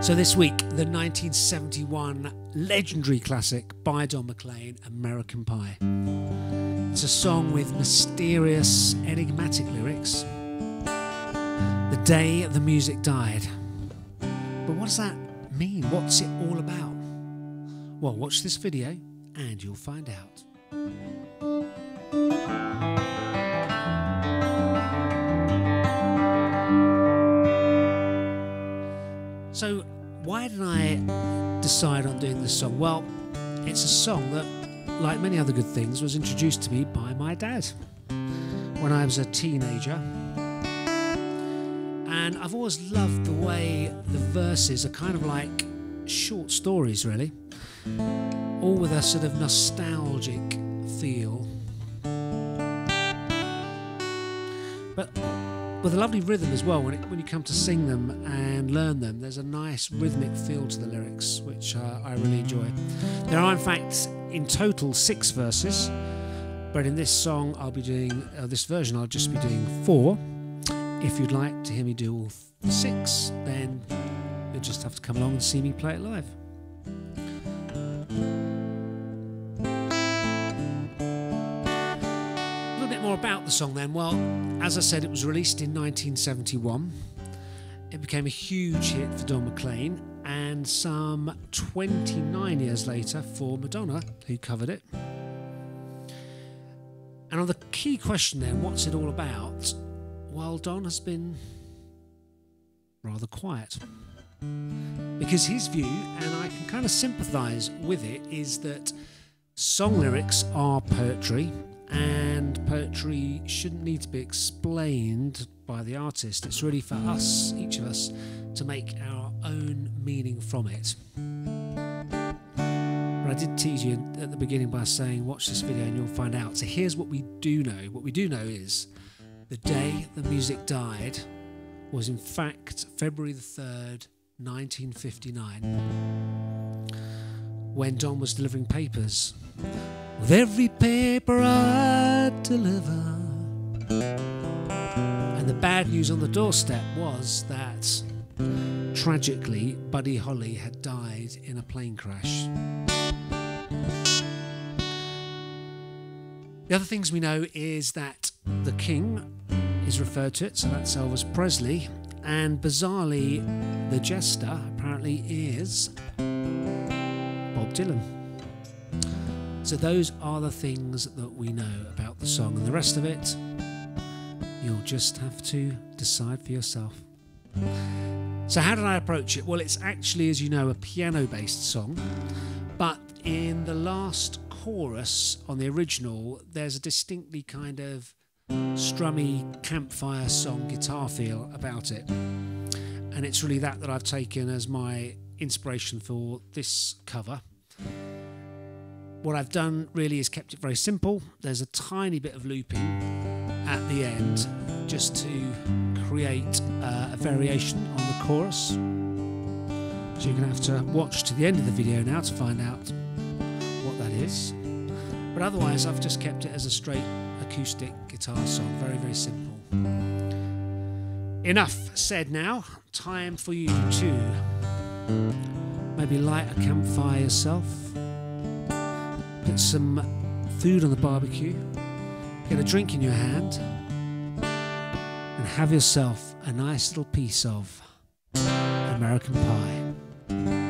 So this week, the 1971 legendary classic by Don McLean, American Pie. It's a song with mysterious, enigmatic lyrics. The day the music died. But what does that mean? What's it all about? Well, watch this video and you'll find out. Why did I decide on doing this song? Well, it's a song that, like many other good things, was introduced to me by my dad when I was a teenager. And I've always loved the way the verses are kind of like short stories, really, all with a sort of nostalgic feel. But with a lovely rhythm as well. When, it, when you come to sing them and learn them, there's a nice rhythmic feel to the lyrics, which uh, I really enjoy. There are, in fact, in total six verses, but in this song, I'll be doing uh, this version. I'll just be doing four. If you'd like to hear me do all six, then you'll just have to come along and see me play it live. About the song then? Well, as I said, it was released in 1971. It became a huge hit for Don McLean, and some 29 years later for Madonna, who covered it. And on the key question then, what's it all about? Well, Don has been rather quiet. Because his view, and I can kind of sympathise with it, is that song lyrics are poetry and poetry shouldn't need to be explained by the artist. It's really for us, each of us, to make our own meaning from it. But I did tease you at the beginning by saying, watch this video and you'll find out. So here's what we do know. What we do know is the day the music died was in fact February the 3rd, 1959, when Don was delivering papers with every paper I deliver. And the bad news on the doorstep was that tragically Buddy Holly had died in a plane crash. The other things we know is that the king is referred to it, so that's Elvis Presley, and bizarrely, the jester apparently is Bob Dylan. So those are the things that we know about the song, and the rest of it, you'll just have to decide for yourself. So, how did I approach it? Well, it's actually, as you know, a piano based song, but in the last chorus on the original, there's a distinctly kind of strummy campfire song guitar feel about it. And it's really that that I've taken as my inspiration for this cover. What I've done really is kept it very simple. There's a tiny bit of looping at the end just to create uh, a variation on the chorus. So you're going to have to watch to the end of the video now to find out what that is. But otherwise, I've just kept it as a straight acoustic guitar song. Very, very simple. Enough said now. Time for you to maybe light a campfire yourself put some food on the barbecue, get a drink in your hand, and have yourself a nice little piece of American pie.